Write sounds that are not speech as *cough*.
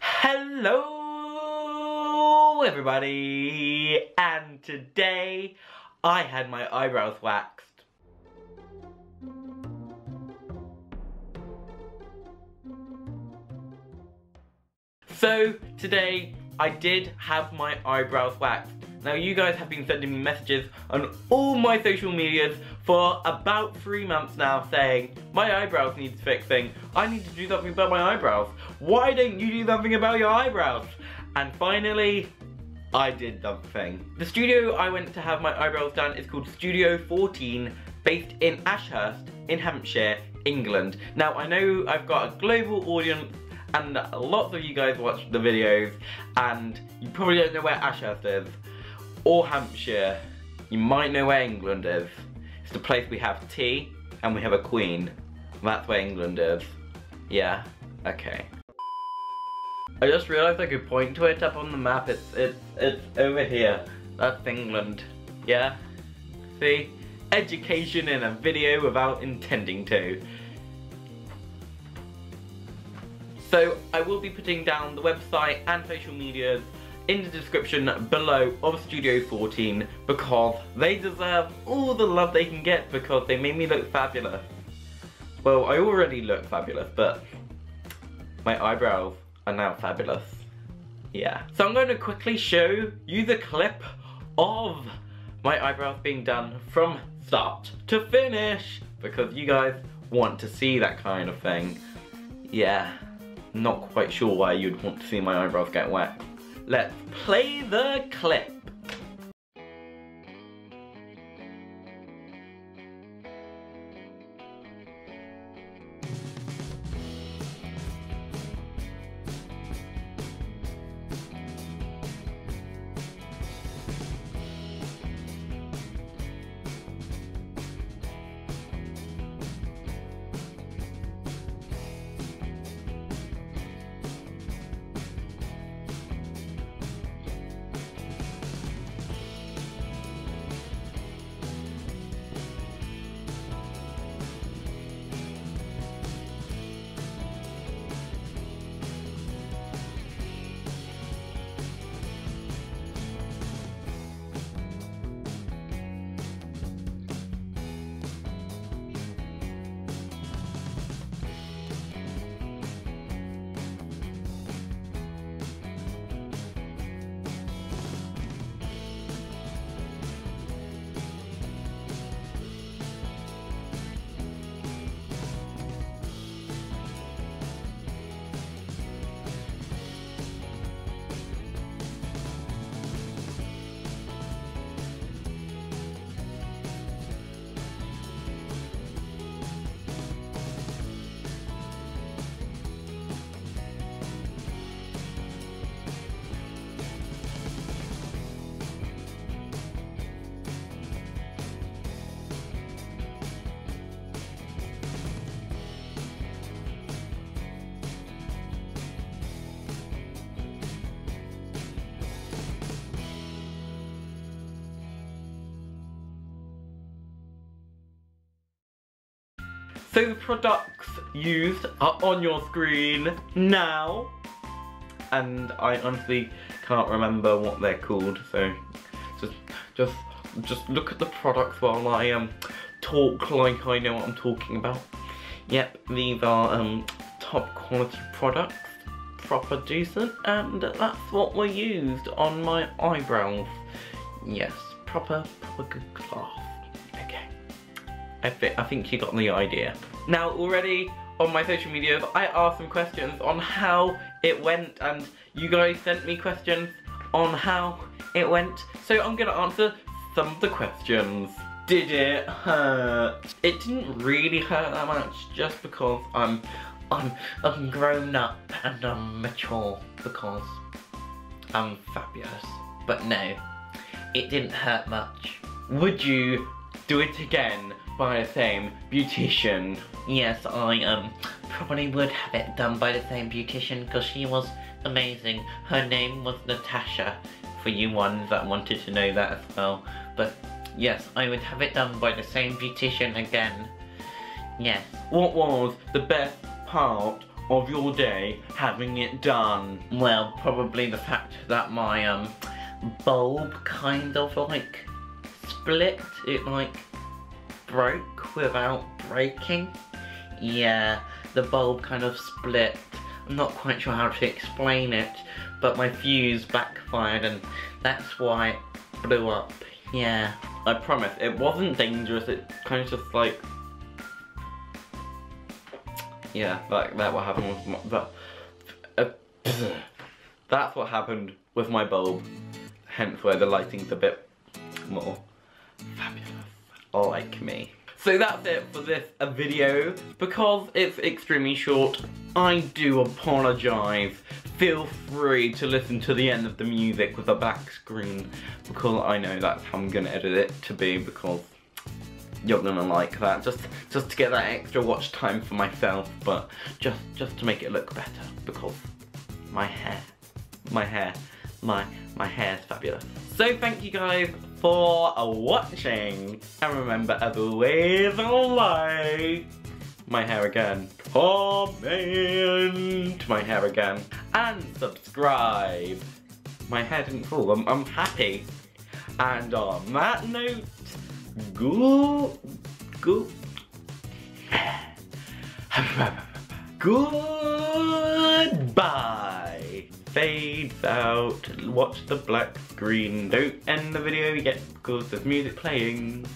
Hello everybody! And today I had my eyebrows waxed. So today I did have my eyebrows waxed. Now you guys have been sending me messages on all my social medias for about three months now saying, my eyebrows need fixing, I need to do something about my eyebrows. Why don't you do something about your eyebrows? And finally, I did something. The studio I went to have my eyebrows done is called Studio 14, based in Ashurst, in Hampshire, England. Now I know I've got a global audience and lots of you guys watch the videos and you probably don't know where Ashurst is or Hampshire. You might know where England is. It's the place we have tea and we have a queen. That's where England is. Yeah, okay. I just realised I could point to it up on the map. It's it's it's over here. That's England. Yeah? See? Education in a video without intending to. So I will be putting down the website and social medias in the description below of Studio 14 because they deserve all the love they can get because they made me look fabulous. Well, I already look fabulous, but my eyebrows are now fabulous. Yeah. So I'm going to quickly show you the clip of my eyebrows being done from start to finish because you guys want to see that kind of thing. Yeah, not quite sure why you'd want to see my eyebrows get wet. Let's play the clip. So the products used are on your screen now. And I honestly can't remember what they're called, so just just just look at the products while I um talk like I know what I'm talking about. Yep, these are um top quality products, proper decent, and that's what we used on my eyebrows. Yes, proper proper good cloth. I, th I think you got the idea. Now already on my social media, I asked some questions on how it went and you guys sent me questions on how it went. So I'm gonna answer some of the questions. Did it hurt? It didn't really hurt that much just because I'm I'm I'm grown up and I'm mature because I'm fabulous. But no, it didn't hurt much. Would you do it again by the same beautician. Yes, I um probably would have it done by the same beautician because she was amazing. Her name was Natasha, for you ones that wanted to know that as well. But yes, I would have it done by the same beautician again. Yes. What was the best part of your day having it done? Well, probably the fact that my um bulb kind of like split. It like broke without breaking. Yeah, the bulb kind of split. I'm not quite sure how to explain it, but my fuse backfired and that's why it blew up. Yeah. I promise, it wasn't dangerous, it kind of just like... Yeah, that, that what happened with my... That, uh, *clears throat* that's what happened with my bulb. Hence why the lighting's a bit more fabulous. Like me. So that's it for this uh, video. Because it's extremely short, I do apologise. Feel free to listen to the end of the music with a back screen because I know that's how I'm gonna edit it to be because you're gonna like that. Just just to get that extra watch time for myself, but just just to make it look better because my hair, my hair, my my hair is fabulous. So thank you guys for watching. And remember, as always, like my hair again, comment my hair again, and subscribe. My hair didn't fall, I'm, I'm happy. And on that note, go, go, *laughs* goodbye fades out, watch the black screen, don't end the video. Yet because there's music playing.